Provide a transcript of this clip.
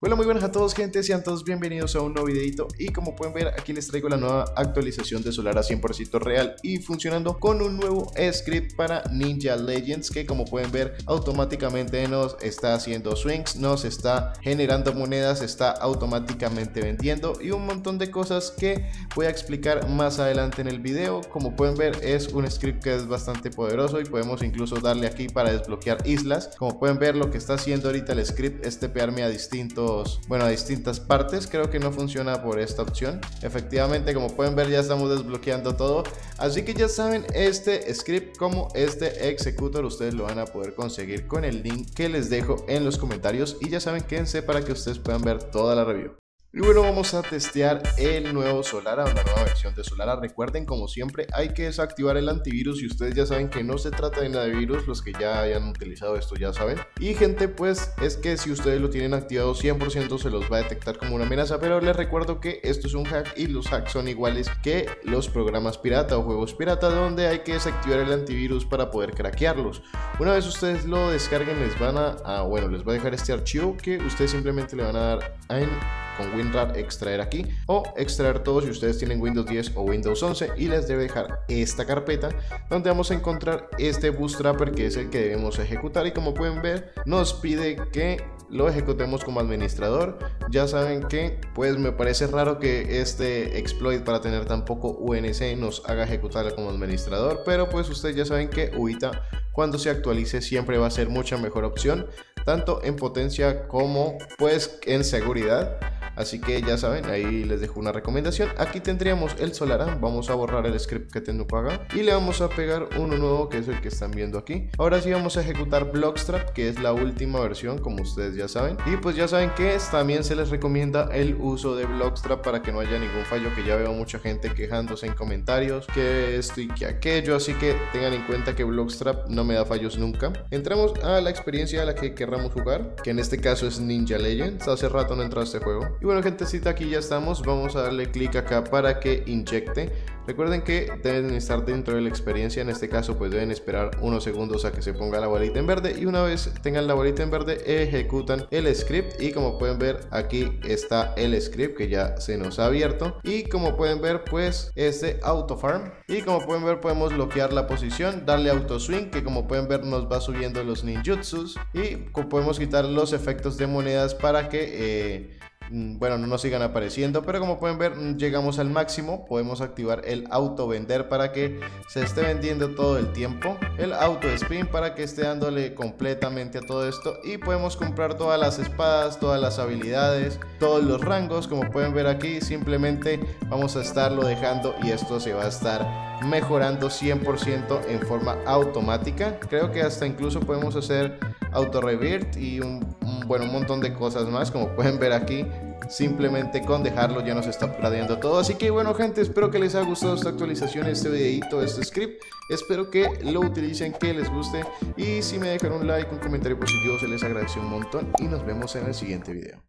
Hola muy buenas a todos gente, sean todos bienvenidos a un nuevo videito y como pueden ver aquí les traigo la nueva actualización de Solara 100% real y funcionando con un nuevo script para Ninja Legends que como pueden ver automáticamente nos está haciendo swings, nos está generando monedas, está automáticamente vendiendo y un montón de cosas que voy a explicar más adelante en el video. Como pueden ver es un script que es bastante poderoso y podemos incluso darle aquí para desbloquear islas. Como pueden ver lo que está haciendo ahorita el script es tepearme a distintos bueno, a distintas partes. Creo que no funciona por esta opción. Efectivamente, como pueden ver, ya estamos desbloqueando todo. Así que ya saben, este script como este executor, ustedes lo van a poder conseguir con el link que les dejo en los comentarios. Y ya saben, quédense para que ustedes puedan ver toda la review. Y bueno, vamos a testear el nuevo Solara, una nueva versión de Solara. Recuerden, como siempre, hay que desactivar el antivirus y ustedes ya saben que no se trata de nada de virus, los que ya hayan utilizado esto ya saben. Y gente, pues es que si ustedes lo tienen activado 100% se los va a detectar como una amenaza, pero les recuerdo que esto es un hack y los hacks son iguales que los programas pirata o juegos pirata donde hay que desactivar el antivirus para poder craquearlos. Una vez ustedes lo descarguen les van a, bueno, les va a dejar este archivo que ustedes simplemente le van a dar en con WinRAR extraer aquí o extraer todos si ustedes tienen Windows 10 o Windows 11 y les debe dejar esta carpeta donde vamos a encontrar este bootstrapper que es el que debemos ejecutar y como pueden ver nos pide que lo ejecutemos como administrador. Ya saben que pues me parece raro que este exploit para tener tan poco UNC nos haga ejecutarlo como administrador pero pues ustedes ya saben que UITA cuando se actualice siempre va a ser mucha mejor opción tanto en potencia como pues en seguridad Así que ya saben, ahí les dejo una recomendación. Aquí tendríamos el Solaran. Vamos a borrar el script que tengo acá. Y le vamos a pegar uno nuevo que es el que están viendo aquí. Ahora sí vamos a ejecutar Blockstrap, que es la última versión, como ustedes ya saben. Y pues ya saben que también se les recomienda el uso de Blockstrap para que no haya ningún fallo, que ya veo mucha gente quejándose en comentarios que esto y que aquello. Así que tengan en cuenta que Blockstrap no me da fallos nunca. Entramos a la experiencia a la que querramos jugar, que en este caso es Ninja Legends. Hace rato no entró a este juego bueno gentecita, aquí ya estamos. Vamos a darle clic acá para que inyecte. Recuerden que deben estar dentro de la experiencia. En este caso pues deben esperar unos segundos a que se ponga la bolita en verde. Y una vez tengan la bolita en verde ejecutan el script. Y como pueden ver aquí está el script que ya se nos ha abierto. Y como pueden ver pues este auto farm. Y como pueden ver podemos bloquear la posición. Darle auto swing que como pueden ver nos va subiendo los ninjutsus. Y podemos quitar los efectos de monedas para que... Eh, bueno, no nos sigan apareciendo, pero como pueden ver, mm, llegamos al máximo. Podemos activar el auto vender para que se esté vendiendo todo el tiempo. El auto spin para que esté dándole completamente a todo esto. Y podemos comprar todas las espadas, todas las habilidades, todos los rangos. Como pueden ver aquí, simplemente vamos a estarlo dejando y esto se va a estar mejorando 100% en forma automática. Creo que hasta incluso podemos hacer auto revert y un bueno, un montón de cosas más, como pueden ver aquí. Simplemente con dejarlo ya nos está perdiendo todo. Así que bueno gente, espero que les haya gustado esta actualización, este videito, este script. Espero que lo utilicen, que les guste. Y si me dejan un like, un comentario positivo, se les agradece un montón. Y nos vemos en el siguiente video.